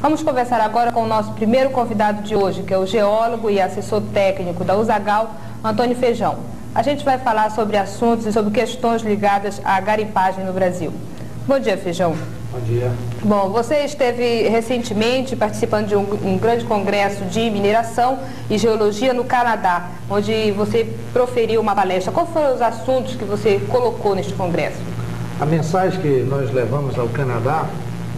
Vamos conversar agora com o nosso primeiro convidado de hoje, que é o geólogo e assessor técnico da Usagal, Antônio Feijão. A gente vai falar sobre assuntos e sobre questões ligadas à garimpagem no Brasil. Bom dia, Feijão. Bom dia. Bom, você esteve recentemente participando de um, um, grande congresso de mineração e geologia no Canadá, onde você proferiu uma palestra. Quais foram os assuntos que você colocou neste congresso? A mensagem que nós levamos ao Canadá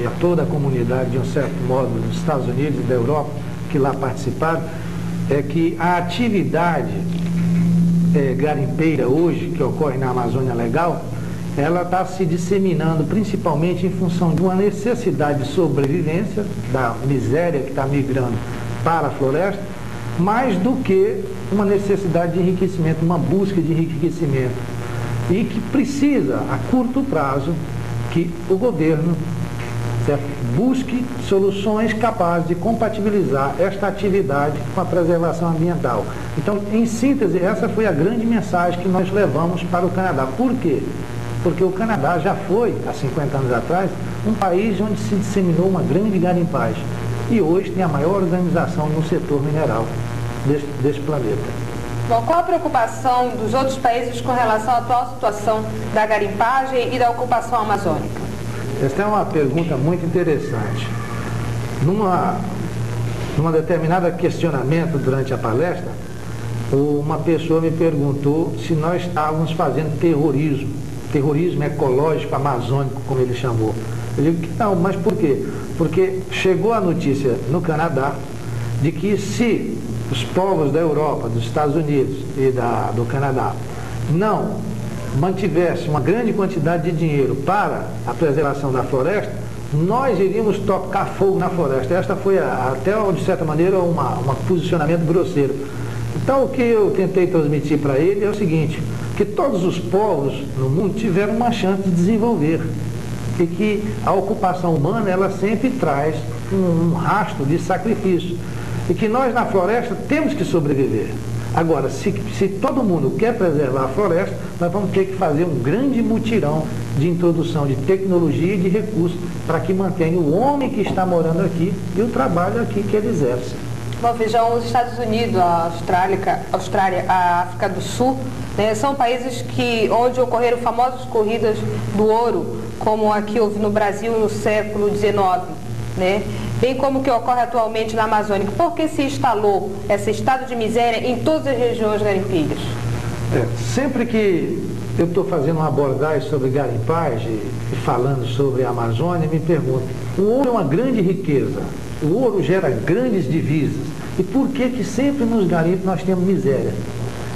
a toda a comunidade, de um certo modo, dos Estados Unidos e da Europa, que lá participaram, é que a atividade é, garimpeira hoje, que ocorre na Amazônia Legal, ela está se disseminando principalmente em função de uma necessidade de sobrevivência, da miséria que está migrando para a floresta, mais do que uma necessidade de enriquecimento, uma busca de enriquecimento. E que precisa, a curto prazo, que o governo busque soluções capazes de compatibilizar esta atividade com a preservação ambiental. Então, em síntese, essa foi a grande mensagem que nós levamos para o Canadá. Por quê? Porque o Canadá já foi, há 50 anos atrás, um país onde se disseminou uma grande garimpagem. E hoje tem a maior organização no setor mineral deste, deste planeta. Bom, qual a preocupação dos outros países com relação à atual situação da garimpagem e da ocupação amazônica? Esta é uma pergunta muito interessante. Numa, numa determinada questionamento durante a palestra, uma pessoa me perguntou se nós estávamos fazendo terrorismo, terrorismo ecológico amazônico, como ele chamou. Eu digo que não, mas por quê? Porque chegou a notícia no Canadá de que se os povos da Europa, dos Estados Unidos e da, do Canadá não mantivesse uma grande quantidade de dinheiro para a preservação da floresta, nós iríamos tocar fogo na floresta. Esta foi a, até, de certa maneira, um posicionamento grosseiro. Então, o que eu tentei transmitir para ele é o seguinte, que todos os povos no mundo tiveram uma chance de desenvolver. E que a ocupação humana, ela sempre traz um, um rastro de sacrifício. E que nós, na floresta, temos que sobreviver. Agora, se, se todo mundo quer preservar a floresta, nós vamos ter que fazer um grande mutirão de introdução de tecnologia e de recursos para que mantenha o homem que está morando aqui e o trabalho aqui que ele exerce. Bom, vejam, os Estados Unidos, a Austrália, Austrália a África do Sul, né, são países que, onde ocorreram famosas corridas do ouro, como aqui houve no Brasil no século XIX. Né? Bem como o que ocorre atualmente na Amazônia. Por que se instalou esse estado de miséria em todas as regiões garimpeiras? É, sempre que eu estou fazendo uma abordagem sobre garimpagem e falando sobre a Amazônia, me pergunto, o ouro é uma grande riqueza, o ouro gera grandes divisas, e por que que sempre nos garimpos nós temos miséria?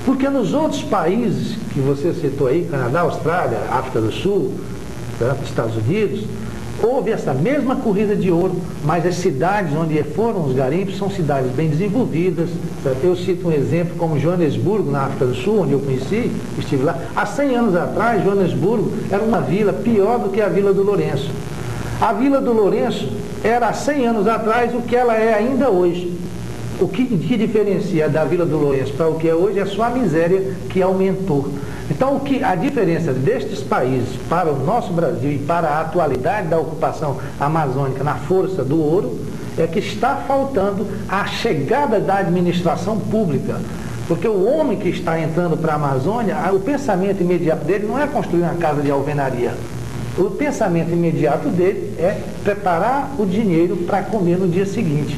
Porque nos outros países que você citou aí, Canadá, Austrália, África do Sul, certo? Estados Unidos, houve essa mesma corrida de ouro, mas as cidades onde foram os garimpos são cidades bem desenvolvidas. Eu cito um exemplo como Joanesburgo, na África do Sul, onde eu conheci, estive lá. Há 100 anos atrás, Joanesburgo era uma vila pior do que a Vila do Lourenço. A Vila do Lourenço era há 100 anos atrás o que ela é ainda hoje. O que, que diferencia da Vila do Lourenço para o que é hoje é só a miséria que aumentou. Então, o que, a diferença destes países para o nosso Brasil e para a atualidade da ocupação amazônica na força do ouro é que está faltando a chegada da administração pública. Porque o homem que está entrando para a Amazônia, o pensamento imediato dele não é construir uma casa de alvenaria. O pensamento imediato dele é preparar o dinheiro para comer no dia seguinte.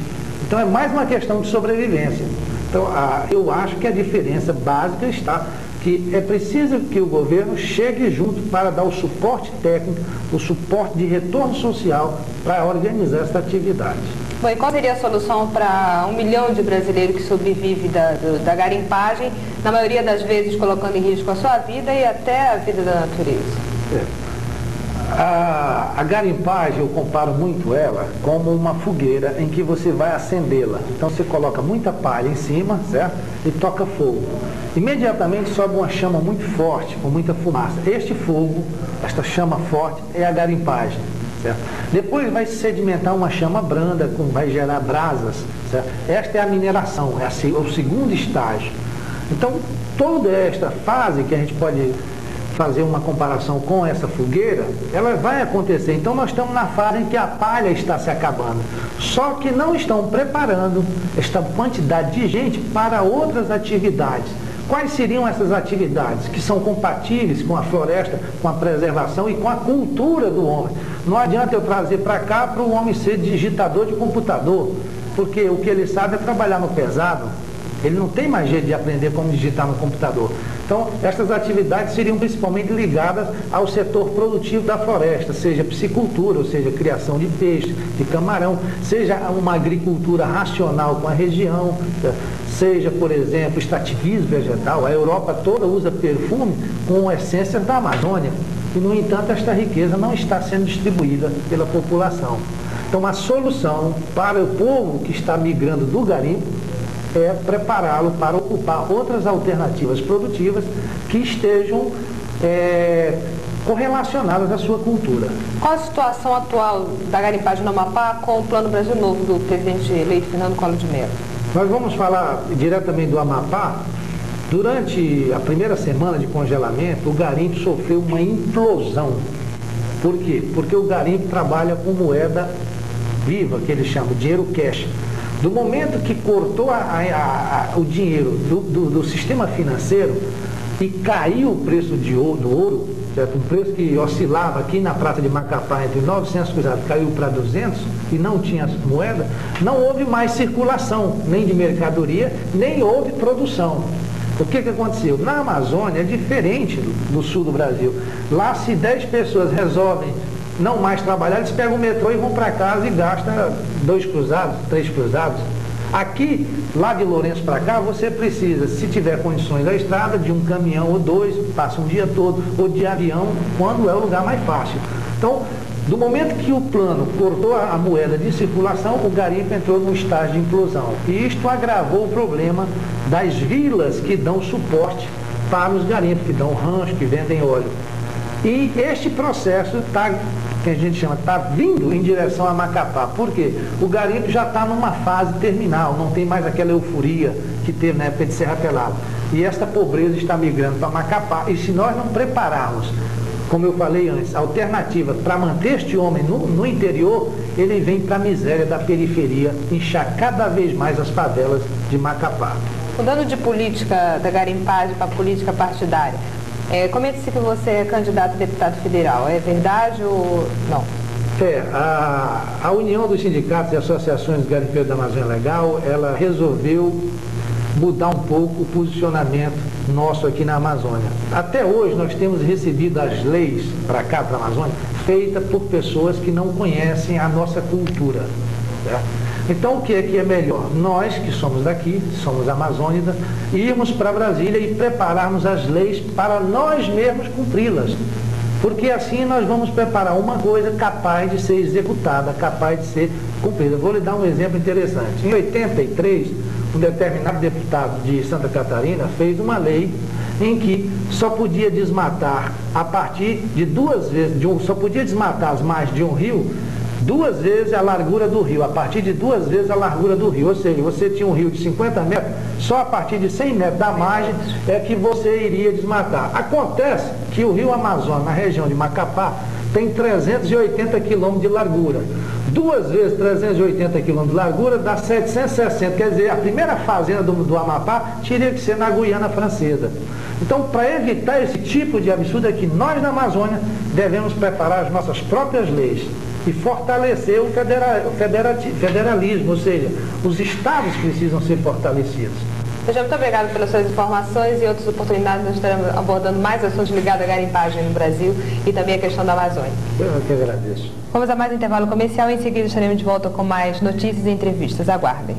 Então é mais uma questão de sobrevivência. Então a, eu acho que a diferença básica está que é preciso que o governo chegue junto para dar o suporte técnico, o suporte de retorno social para organizar essa atividade. Bom, e qual seria a solução para um milhão de brasileiros que sobrevive da, da garimpagem, na maioria das vezes colocando em risco a sua vida e até a vida da natureza? É. A, garimpagem, eu comparo muito ela como uma fogueira em que você vai acendê-la. Então você coloca muita palha em cima, certo? E toca fogo. Imediatamente sobe uma chama muito forte, com muita fumaça. Este fogo, esta chama forte, é a garimpagem. Certo? Depois vai sedimentar uma chama branda, com, vai gerar brasas. Certo? Esta é a mineração, é a, o segundo estágio. Então, toda esta fase que a gente pode fazer uma comparação com essa fogueira, ela vai acontecer. Então nós estamos na fase em que a palha está se acabando. Só que não estão preparando esta quantidade de gente para outras atividades. Quais seriam essas atividades que são compatíveis com a floresta, com a preservação e com a cultura do homem? Não adianta eu trazer para cá para o homem ser digitador de computador, porque o que ele sabe é trabalhar no pesado. Ele não tem mais jeito de aprender como digitar no computador. Então, essas atividades seriam principalmente ligadas ao setor produtivo da floresta, seja piscicultura, ou seja, criação de peixe, de camarão, seja uma agricultura racional com a região, seja, por exemplo, extrativismo vegetal. A Europa toda usa perfume com essências da Amazônia. E, no entanto, esta riqueza não está sendo distribuída pela população. Então, a solução para o povo que está migrando do garimpo é prepará-lo para ocupar outras alternativas produtivas que estejam é, correlacionadas à sua cultura. Qual a situação atual da garimpagem no Amapá com o Plano Brasil Novo do presidente eleito Fernando Collor de Mello? Nós vamos falar diretamente do Amapá. Durante a primeira semana de congelamento, o garimpo sofreu uma implosão. Por quê? Porque o garimpo trabalha com moeda viva, que eles chamam de dinheiro cash. Do momento que cortou a, a, a, o dinheiro do, do, do, sistema financeiro e caiu o preço de ouro, do ouro, certo? um preço que oscilava aqui na Praça de Macapá entre 900 cruzados, caiu para 200 e não tinha moeda, não houve mais circulação, nem de mercadoria, nem houve produção. O que, que aconteceu? Na Amazônia é diferente do, do sul do Brasil. Lá, se 10 pessoas resolvem não mais trabalhar, eles pegam o metrô e vão para casa e gastam dois cruzados, três cruzados. Aqui, lá de Lourenço para cá, você precisa, se tiver condições da estrada, de um caminhão ou dois, passa um dia todo, ou de avião, quando é o lugar mais fácil. Então, do momento que o plano cortou a moeda de circulação, o garimpo entrou num estágio de implosão. E isto agravou o problema das vilas que dão suporte para os garimpos, que dão rancho, que vendem óleo. E este processo está que a gente chama, está vindo em direção a Macapá. Por quê? O garimpo já está numa fase terminal, não tem mais aquela euforia que teve na época de Serra Pelada. E esta pobreza está migrando para Macapá. E se nós não prepararmos, como eu falei antes, alternativa para manter este homem no, no interior, ele vem para a miséria da periferia, inchar cada vez mais as favelas de Macapá. Mudando de política da garimpagem para política partidária, é, Comente-se que você é candidato a deputado federal. É verdade ou não? É, a, a União dos Sindicatos e Associações Garimpeiros da Amazônia Legal, ela resolveu mudar um pouco o posicionamento nosso aqui na Amazônia. Até hoje nós temos recebido as leis para cá, para a Amazônia, feitas por pessoas que não conhecem a nossa cultura. Certo? Então o que é que é melhor? Nós que somos daqui, somos amazônidas, irmos para Brasília e prepararmos as leis para nós mesmos cumpri-las. Porque assim nós vamos preparar uma coisa capaz de ser executada, capaz de ser cumprida. Vou lhe dar um exemplo interessante. Em 83, um determinado deputado de Santa Catarina fez uma lei em que só podia desmatar a partir de duas vezes, de um, só podia desmatar as margens de um rio duas vezes a largura do rio, a partir de duas vezes a largura do rio. Ou seja, você tinha um rio de 50 metros, só a partir de 100 metros da margem é que você iria desmatar. Acontece que o rio Amazonas, na região de Macapá, tem 380 quilômetros de largura. Duas vezes 380 quilômetros de largura dá 760. Quer dizer, a primeira fazenda do, do Amapá teria que ser na Guiana Francesa. Então, para evitar esse tipo de absurdo, é que nós na Amazônia devemos preparar as nossas próprias leis e fortalecer o federa, federalismo, ou seja, os estados precisam ser fortalecidos. Seja muito obrigado pelas suas informações e outras oportunidades. Nós estaremos abordando mais assuntos ligados à garimpagem no Brasil e também a questão da Amazônia. Eu que agradeço. Vamos a mais um intervalo comercial e em seguida estaremos de volta com mais notícias e entrevistas. Aguardem.